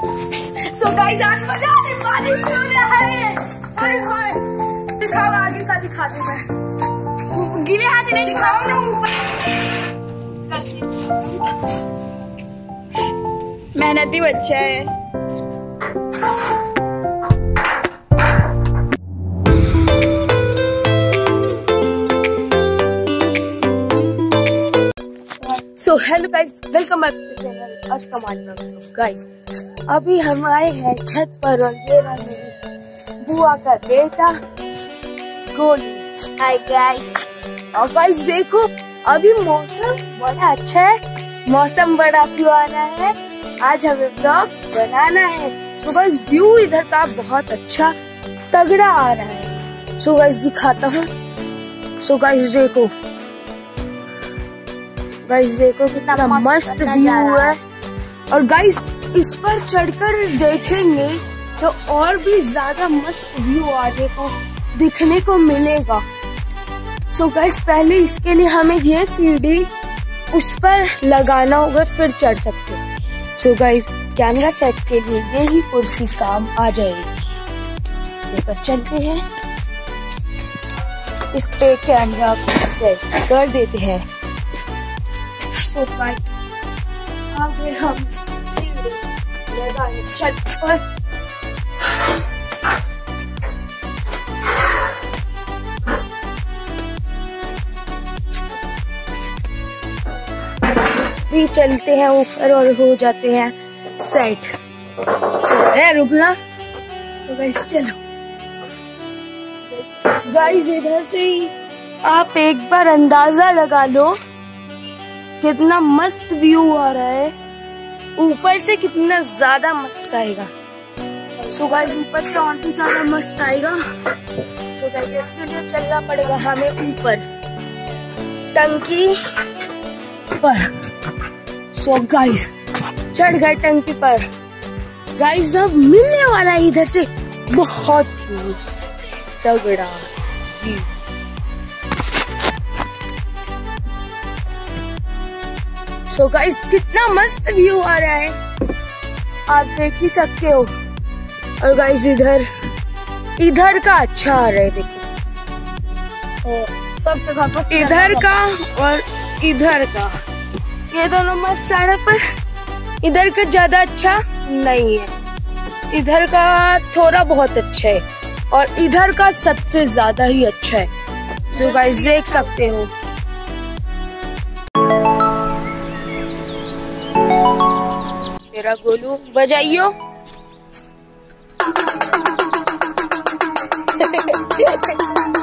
So guys आज मज़ा आने वाली है हाय हाय। दिखाओ आगे का, दिखा दे मैं। गीले हाथ नहीं दिखाओ ना ऊपर। मेहनती बच्चा है। So hello guys welcome back to channel आज का मालूम सो गाइस अभी हम आए हैं छत पर और ये रहा बुआ का बेटा गोलू हाय गाइस और गाइस देखो, अभी मौसम बड़ा अच्छा है। मौसम बड़ा सुहाना है। आज हमें ब्लॉग बनाना है। सो गाइस व्यू इधर का बहुत अच्छा तगड़ा आ रहा है। सो गाइस दिखाता हूँ। सो गाइस देखो। गाइस देखो कितना मस्त व्यू है। और गाइस इस पर चढ़कर देखेंगे तो और भी ज़्यादा मस्त व्यू आगे को दिखने को मिलेगा। सो so गाइस पहले इसके लिए हमें ये सीढ़ी उस पर लगाना होगा फिर चढ़ सकते हैं। सो गाइस कैमरा सेट के लिए यही कुर्सी काम आ जाएगी। लेकर चलते हैं। इस पे कैमरा को सेट कर देते हैं। सो गाइस आगे हम सीढ़ी लगाने छत पर भी चलते हैं ऊपर और हो जाते हैं सेट सो रुकना? सो गाइस चलो। गाइस इधर से ही आप एक बार अंदाज़ा लगा लो। कितना मस्त व्यू आ रहा है। ऊपर से कितना ज़्यादा मस्त आएगा। सो गाइस ऊपर से और भी ज़्यादा मस्त आएगा। सो गाइस इसके लिए चलना पड़ेगा हमें ऊपर। टंकी पर। सो गाइस चढ़ गए टंकी पर। गाइस अब मिलने वाला है इधर से। बहुत तगड़ा व्यू सो गाइस कितना मस्त व्यू आ रहा है। आप देख ही सकते हो। और गाइस इधर इधर का अच्छा आ रहा है देखो। सब इधर का और इधर का। ये दोनों मस्त आ रहा पर इधर का ज़्यादा अच्छा नहीं है। इधर का थोड़ा बहुत अच्छा है और इधर का सबसे ज़्यादा ही अच्छा है। सो गाइस देख सकते हो। मेरा गोलू बजाइयो।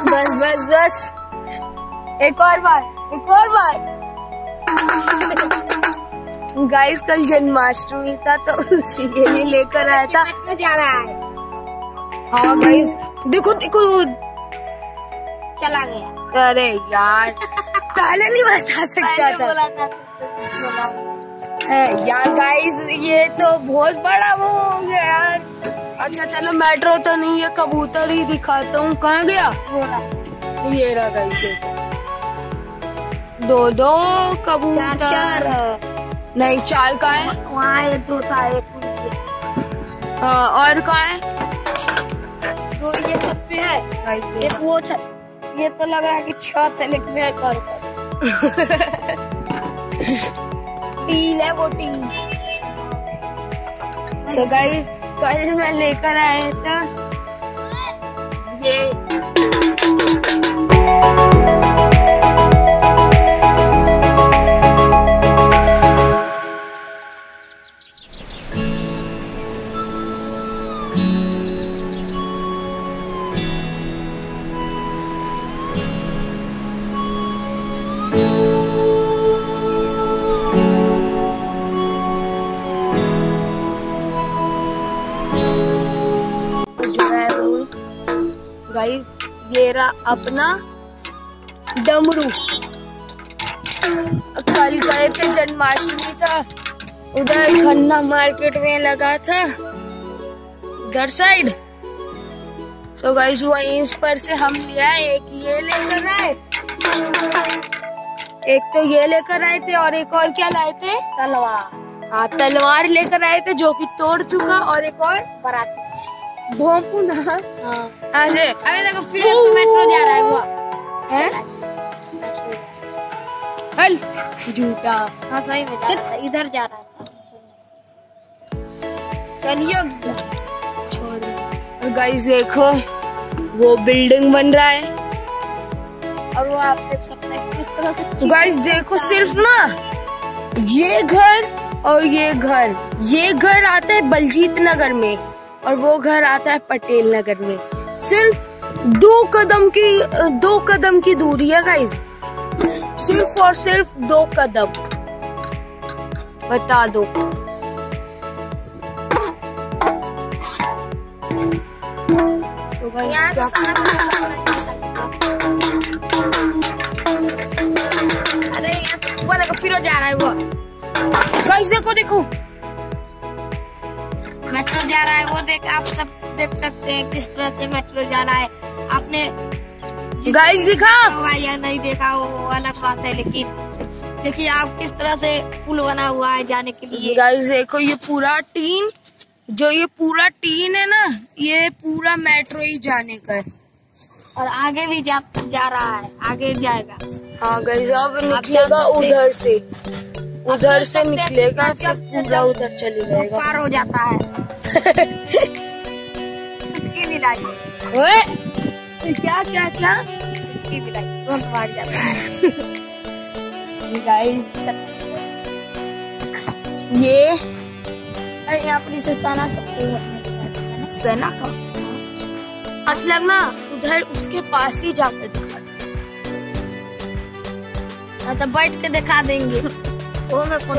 बस बस बस। एक और बार एक और बार। गाइस कल जन्माष्टमी था तो उसी के लिए लेकर आया था। में जा रहा है? हाँ गाइस देखो देखो। चला गया। अरे यार पहले नहीं बता सकता था। बोला था तो बोला है, यार गाइस ये तो बहुत बड़ा वो हो गया यार। अच्छा चलो मेट्रो तो नहीं है कबूतर ही दिखाता हूँ। कहाँ गया? ये रहा गाइस देखो। दो दो कबूतर। चार है। नहीं चार का है? वहाँ एक दो था एक हाँ, और कहाँ है? दो ये छत पे है। एक वो छत ये तो लग रहा है कि छत है लेकिन है कर टीन है वो टील सो गाइस कल मैं लेकर आया था। ये रहा अपना डमरू। कल गए थे जन्माष्टमी था। उधर खन्ना मार्केट में लगा था। उधर साइड। सो गाइस वहीं पर से हम लिया, एक ये लेकर आए। एक तो ये लेकर आए थे और एक और क्या लाए थे? तलवार। हाँ तलवार लेकर आए थे जो कि तोड़ चुका और एक और बराती। भोंपू ना हाँ अरे देखो फिर तो मेट्रो जा रहा है वो है हल झूठा हाँ सही में जा रहा इधर जा रहा है चलिए और गाइस देखो वो बिल्डिंग बन रहा है और वो आप देख सकते हैं किस तरह तो गाइस देखो सिर्फ़ ना ये घर और ये घर ये घर आता है बलजीत नगर में और वो घर आता है पटेल नगर में। सिर्फ़ दो कदम की दो कदम की दूरी है गाइज़ सिर्फ़ और सिर्फ़ दो कदम। बता दो। तो सारा अरे यहाँ तो फिर जा रहा है वो। गाइस देखो देखो। मेट्रो जा रहा है वो देख आप सब देख सकते हैं किस तरह से मेट्रो जा रहा है। आपने गाइस दिखा। होगा या नहीं देखा वो अलग बात है लेकिन देखिए आप किस तरह से पुल बना हुआ है जाने के लिए। गाइस देखो ये पूरा टीन जो ये पूरा टीन है ना ये पूरा मेट्रो ही जाने का है। और आगे भी जा जा रहा है आगे जाएगा। हाँ गाइस अब निकलेगा उधर से। उधर से निकलेगा फिर सकते पूरा। उधर चले जाएगा। पार हो जाता है। सुटकी भी लाई। ओए! क्या क्या क्या? सुटकी भी लाई। तुरंत भाग जाता है। गाइस ये अरे यहाँ पर इसे साना सकते हो अपने दिमाग से ना। सना का? मतलब ना उधर उसके पास ही जाकर दिखा हाँ, तो बैठ के दिखा देंगे। तो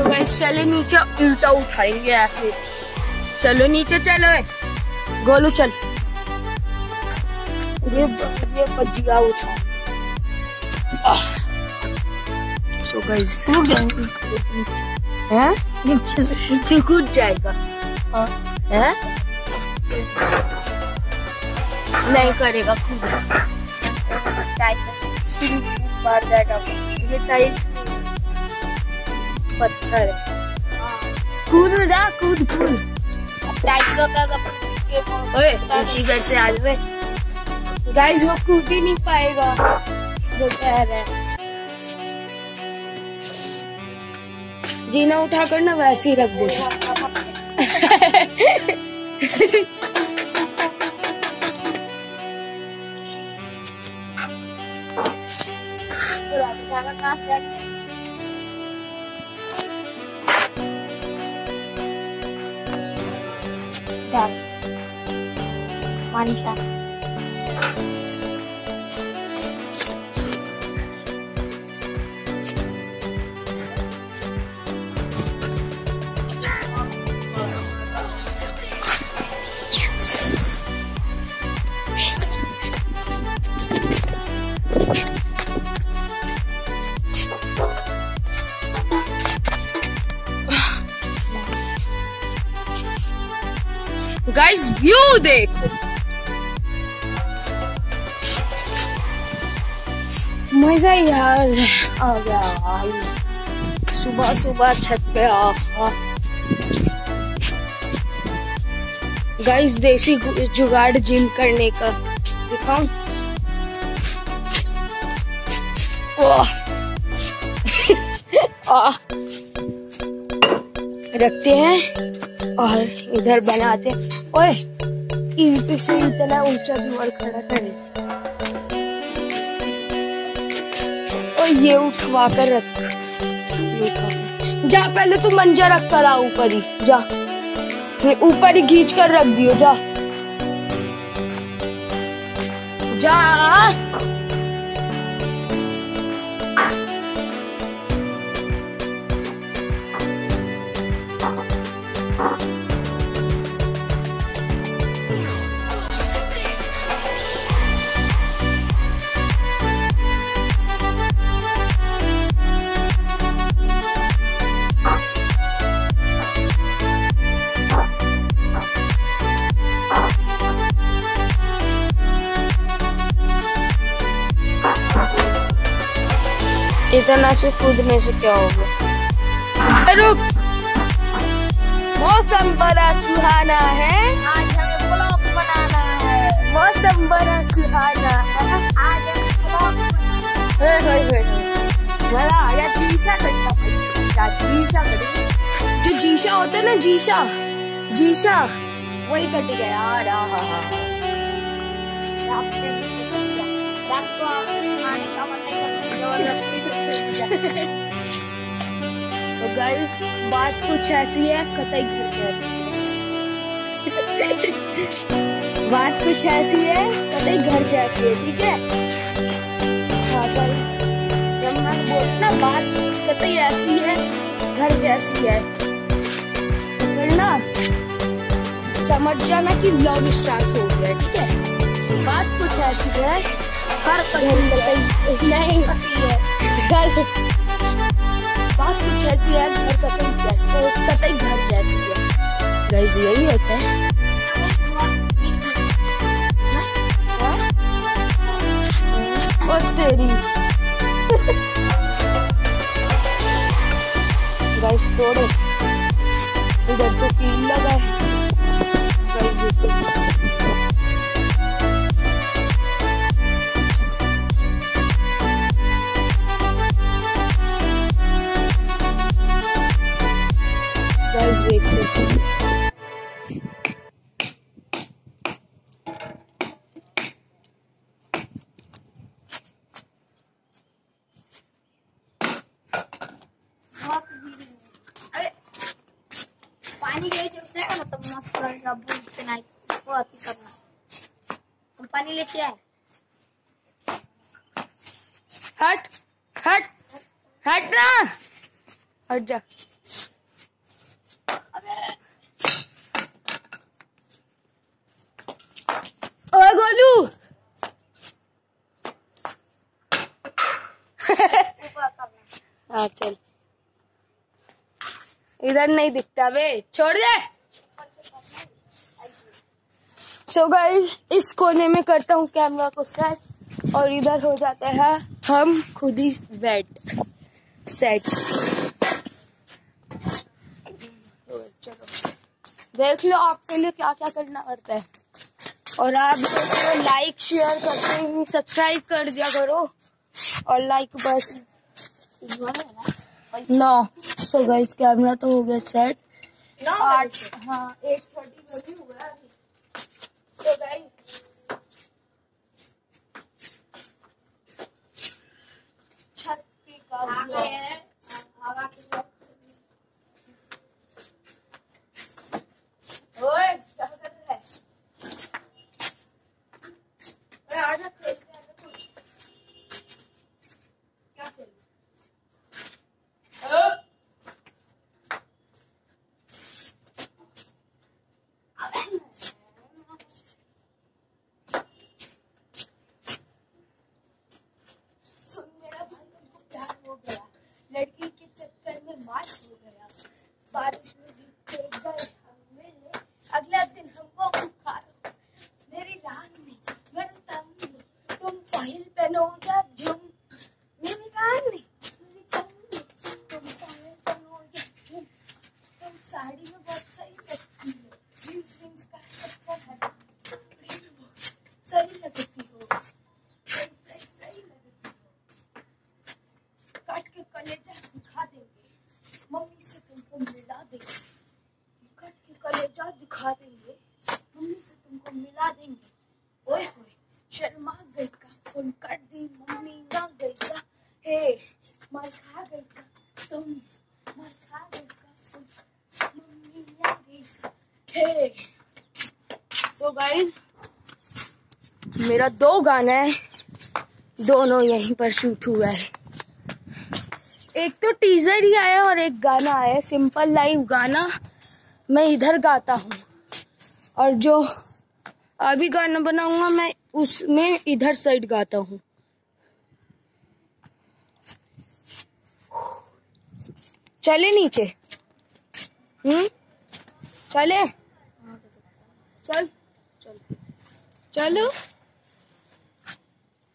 गाइस चले नीचे ईटा उठाएँगे ऐसे चलो नीचे चलो गोलू चल ये ये बजिया उठा सो गाइस हैं नीचे नीचे कूद जाएगा हाँ। हैं नहीं करेगा कूद सीढ़ी कूद मार जाएगा ये टाइट पत्थर। है कूद में जा कूद कूद। ओए इसी से आज में गाइस वो कूद ही नहीं पाएगा। दोपहर है। जीना उठाकर ना वैसे ही रख दे। पूरा मानिशा गाइस व्यू देखो मज़ा ही यार आ गया भाई सुबह सुबह छत पे आ गाइस देसी जुगाड़ जिम करने का। दिखाऊँ? रखते हैं और इधर बनाते ओए से इतना ऊँचा दीवार खड़ा करे। ये उठवा कर रख। जा, पहले तू मंजा रख कर आ ऊपर ही। जा। ऊपर ही खींच कर रख दियो, जा। जा। इतना से कूदने से क्या होगा? रुक। मौसम बड़ा सुहाना है। आज हमें ब्लॉग बनाना है। मौसम बड़ा सुहाना है। आज हमें ब्लॉग होय होय होय मला या जीशा करता जीशा जीशा जो जीशा होता है ना जीशा जीशा वही कट गया। आहा हा सो गाइस बात कुछ ऐसी है, कतई घर ऐसी बात कुछ ऐसी है, कतई घर जैसी है, ठीक है? हाँ जब मैं बोलना बात कतई ऐसी है, घर जैसी है। फिर ना, समझ जाना कि व्लॉग स्टार्ट हो गया ठीक है? बात कुछ ऐसी है हर कतई नहीं घर बात कुछ ऐसी है घर कतई जैसी है कतई घर जैसी है गाइस यही होता है ओ तेरी गाइस तोड़ो। इधर तो कील लगा है। पानी लेके आए। हट हट हट ना। हट जा। ओए गोलू। हाँ चल। इधर नहीं दिखता बे। छोड़ दे। सो गाइस इस कोने में करता हूँ कैमरा को सेट और इधर हो जाते हैं हम खुद ही बेड सेट चलो देख लो आपके लिए क्या क्या करना पड़ता है। और आप लाइक शेयर करते ही सब्सक्राइब कर दिया करो। और लाइक बस। नौ सो गाइस कैमरा तो हो गया सेट आठ हाँ एट थर्टी है अभी तो गाइस छत पे का हवा के साथ ओए क्या कर रहा है ओए आजा खेलते हैं आजा कुछ क्या खेल सुन मेरा भाई हमको प्यार हो गया लड़की के चक्कर में मार हो गया बारिश में भी भीग गए हम मिले अगले दिन हमको बुखार मेरी रान में मेरे तंग में तुम पायल पहनो या झुम मेरी रान में मेरी तंग में तुम पायल पहनो या झुम तुम साड़ी में बहुत सही लगती हो जींस जींस का चक्कर है कपड़े में बहुत सही लगती हो सही सही सही लगती हो काट के कलेजा दिखा देंगे मम्मी से तुमको मिला देंगे काट के कलेजा दिखा देंगे। मम्मी से तुमको मिला देंगे। ओए होए, शर्मा गई का फ़ोन कर दी, मम्मी ना गई का। हे मार खा गई का तुम मार खा गई का तुम, मम्मी आ गई का। हे। सो गाइस मेरा दो गाना है, दोनों यहीं पर शूट हुआ है। एक तो टीजर ही आया और एक गाना आया सिंपल लाइव गाना। मैं इधर गाता हूँ। और जो अभी गाना बनाऊँगा, मैं उसमें इधर साइड गाता हूँ। चले नीचे। हम्म? चले? चल। चल। चलो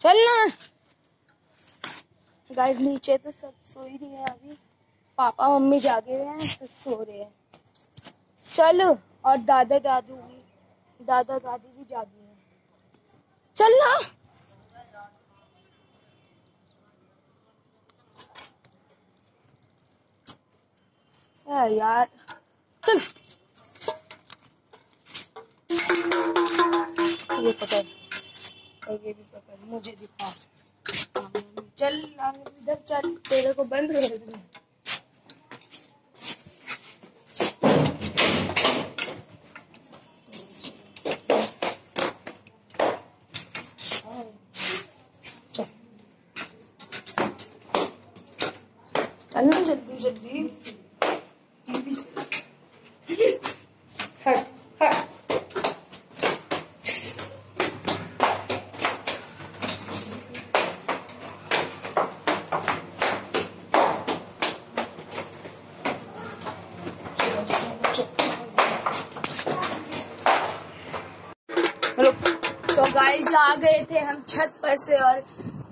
चलना। गाइस नीचे तो सब सो ही रही है अभी। पापा, मम्मी जागे हुए हैं, सब सो रहे हैं। चल, और दादा दादू भी, दादा दादी भी जागी हैं। चल ना। यार, चल। ये पकड़ और ये भी पकड़ मुझे दिखा। चल इधर चल, तेरे को बंद कर दूँ ना जल्दी जल्दी। हट आ गए थे हम छत पर से और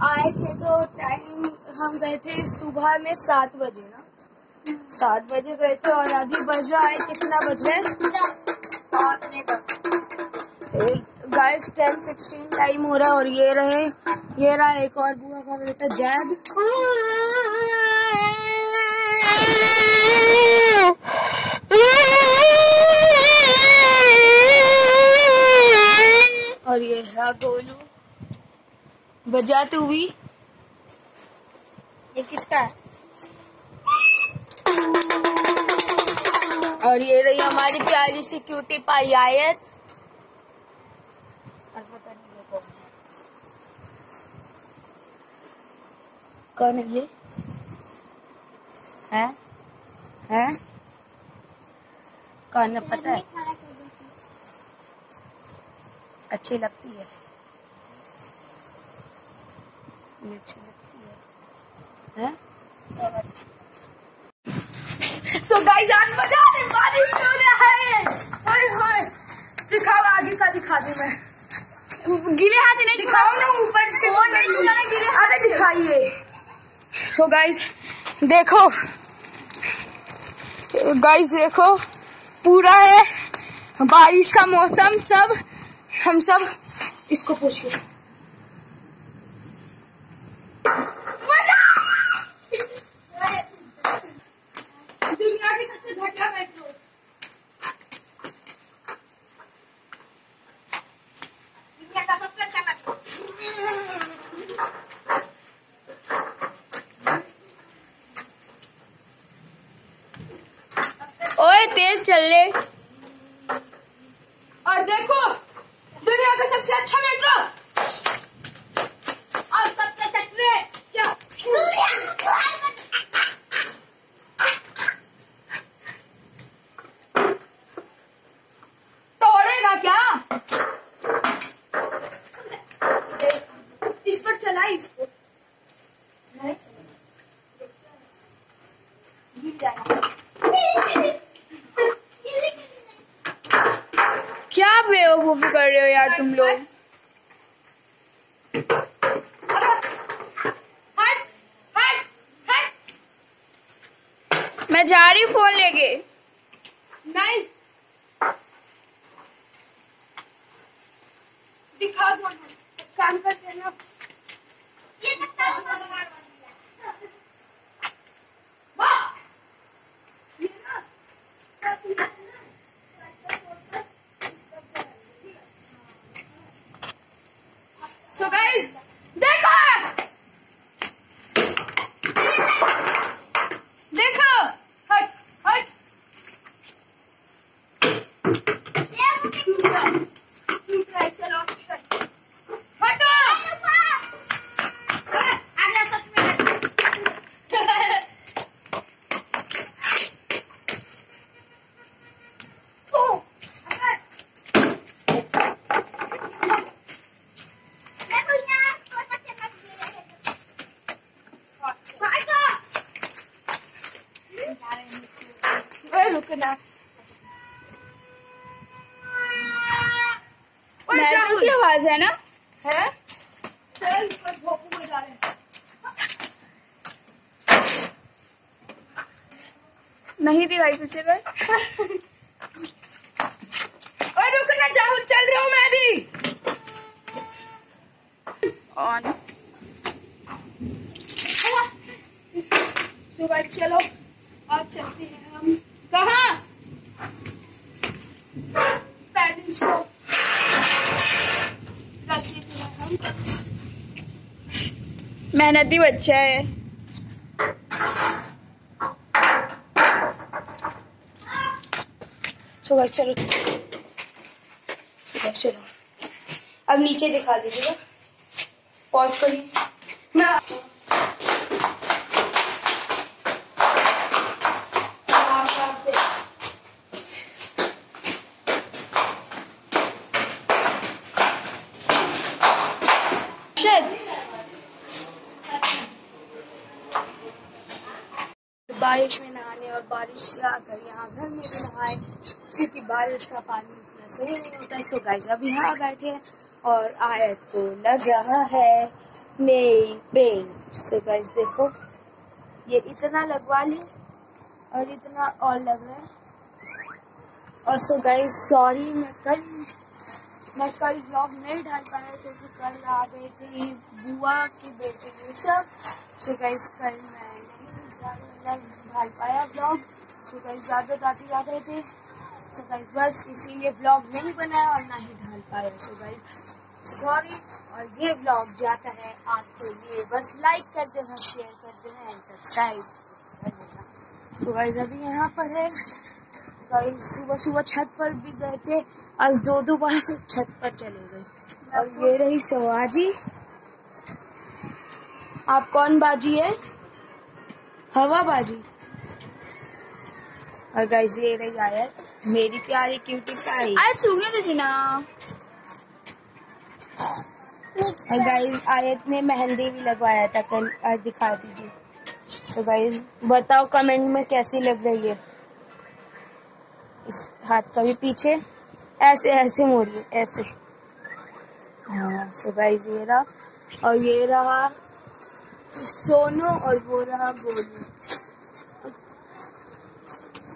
आए थे तो टाइम हम गए थे सुबह में सात सात बजे गए थे और अभी बज रहा है कितना बज गाइस टेन सिक्सटीन टाइम हो रहा है और ये रहे, ये रहा एक और बुआ का बेटा, जैद। और ये रहा गोलू। बजा तू भी ये किसका है? और ये रही हमारी प्यारी सी क्यूटी पाई आयत। कौन है। ये? है? है? कौन है पता है? अच्छी लगती है। अच्छी लगती है। हैं? सब अच्छी। सो गाइस आज मज़ा आ रहा है बारिश हो रहा है। हाय हाय। दिखाओ आगे का दिखा दूँ मैं। गीले हाथ नहीं दिखाओ ना ऊपर से। वो नहीं छूना गिरे हाथ अरे दिखाइए। सो गाइस देखो। गाइस देखो। पूरा है। बारिश का मौसम सब। हम सब इसको पूछिए। अच्छा तेज चल ले और देखो दुनिया का सबसे अच्छा मेट्रो और सबसे चटरे क्या तोड़ेगा क्या इस पर चला इसको नहीं गिर जाएगा क्या बेवकूफ़ी कर रहे हो यार तुम लोग? मैं जा रही फ़ोन लेके। नहीं दिखाई तुझे मैं रुकना चाहू चल रहा हूँ मैं भी ऑन सुबह चलो आज चलते हैं हम। कहा? पैडिल को मेहनती बच्चा है। सो गाइस चलो। guys, चलो। अब नीचे दिखा दीजिएगा। पॉज करिए। मैं बारिश में नहाने और बारिश से आकर यहाँ घर बारिश का पानी इतना सही नहीं होता सो गाइस अब यहाँ बैठे हैं और आयत को लग रहा है नई पेंट सो गाइस देखो, ये इतना लगवा ले और इतना और लग रहा है। और सो गाइस सॉरी मैं कल मैं कल ब्लॉग नहीं डाल पाया क्योंकि कल आ गए थे बुआ के बेटे ये सब सो गाइस कल मैं नहीं डाल पाया ब्लॉग सो गाइस ज़्यादा दादी आ गए थे सो गाइस बस इसीलिए व्लॉग नहीं बनाया और ना ही ढाल पाया सो गाइस सॉरी और ये व्लॉग जाता है आपके लिए। बस लाइक कर देना शेयर कर देना एंड सब्सक्राइब कर देना। सो गाइस अभी यहाँ पर है। सुबह सुबह छत पर भी गए थे। आज दो दो बार से छत पर चले गए। और ये रही सवाजी। आप कौन बाजी है? हवा बाजी। और गाइस ये रही आयत। मेरी प्यारी क्यूटी पाई आज सूखने दीजिए ना और गाइस आयत ने मेहंदी भी लगवाया था कल आज दिखा दीजिए। सो गाइस बताओ कमेंट में कैसी लग रही है? इस हाथ का भी पीछे। ऐसे ऐसे मोड़िए ऐसे। हाँ सो गाइस ये रहा। और ये रहा सोनू और वो रहा गोलू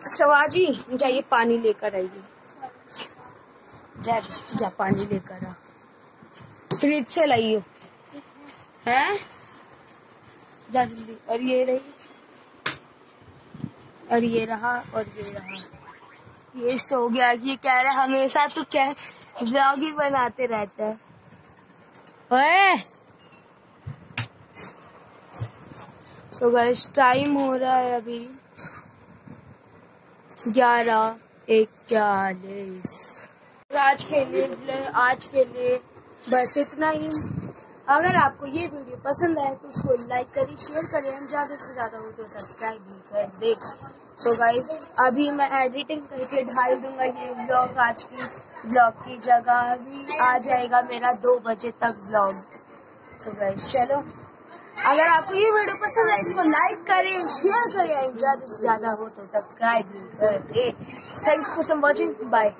सवाजी, जाइए पानी लेकर आइए। जा जा पानी लेकर आ। फ्रिज से लाइयो हैं? जा जल्दी। और ये रही। और ये रहा, और ये रहा। ये सो गया, ये कह रहा हमेशा तो क्या ब्लॉग ही बनाते रहता है। ओए! सो गाइस टाइम हो रहा है अभी। ग्यारह, इक्यालीस। आज के लिए, आज के लिए बस इतना ही। अगर आपको ये वीडियो पसंद आए तो उसको लाइक करिए शेयर करें। हम ज़्यादा से ज़्यादा हो तो सब्सक्राइब भी कर दे। सो गाइस अभी मैं एडिटिंग करके डाल दूँगा ये ब्लॉग आज की ब्लॉग की जगह अभी आ जाएगा मेरा दो बजे तक ब्लॉग सो गाइस चलो। अगर आपको ये वीडियो पसंद आए, इसको लाइक करें शेयर करें ज़्यादा से ज़्यादा हो तो सब्सक्राइब भी कर दे thank for some watching bye